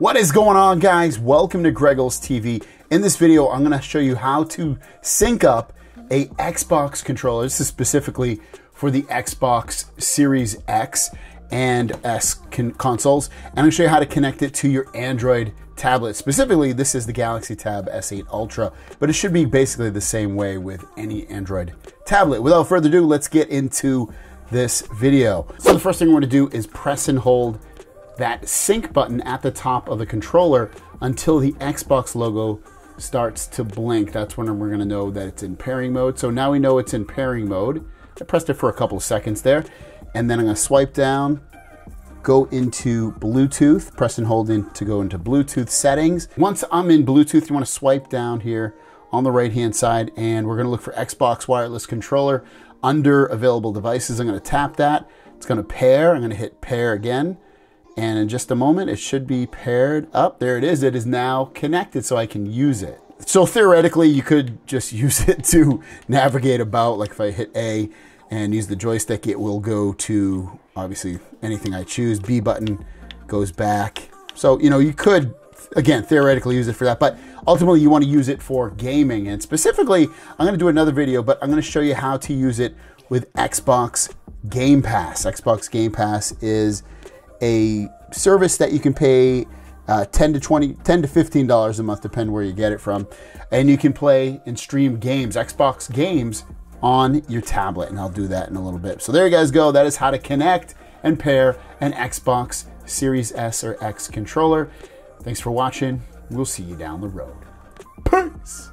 What is going on guys? Welcome to Greggles TV. In this video, I'm gonna show you how to sync up a Xbox controller. This is specifically for the Xbox Series X and S con consoles. And I'm gonna show you how to connect it to your Android tablet. Specifically, this is the Galaxy Tab S8 Ultra, but it should be basically the same way with any Android tablet. Without further ado, let's get into this video. So the first thing we're gonna do is press and hold that sync button at the top of the controller until the Xbox logo starts to blink. That's when we're gonna know that it's in pairing mode. So now we know it's in pairing mode. I pressed it for a couple of seconds there. And then I'm gonna swipe down, go into Bluetooth, press and hold in to go into Bluetooth settings. Once I'm in Bluetooth, you wanna swipe down here on the right hand side and we're gonna look for Xbox wireless controller under available devices. I'm gonna tap that. It's gonna pair. I'm gonna hit pair again. And in just a moment, it should be paired up. There it is. It is now connected so I can use it. So theoretically, you could just use it to navigate about. Like if I hit A and use the joystick, it will go to obviously anything I choose. B button goes back. So, you know, you could, again, theoretically use it for that. But ultimately, you want to use it for gaming. And specifically, I'm going to do another video, but I'm going to show you how to use it with Xbox Game Pass. Xbox Game Pass is a service that you can pay uh, 10 to 20 10 to 15 dollars a month depending where you get it from. And you can play and stream games xbox games on your tablet. And i'll do that in a little bit. So there you guys go. That is how to connect and pair an xbox series s or x controller. Thanks for watching. We'll see you down the road. Peace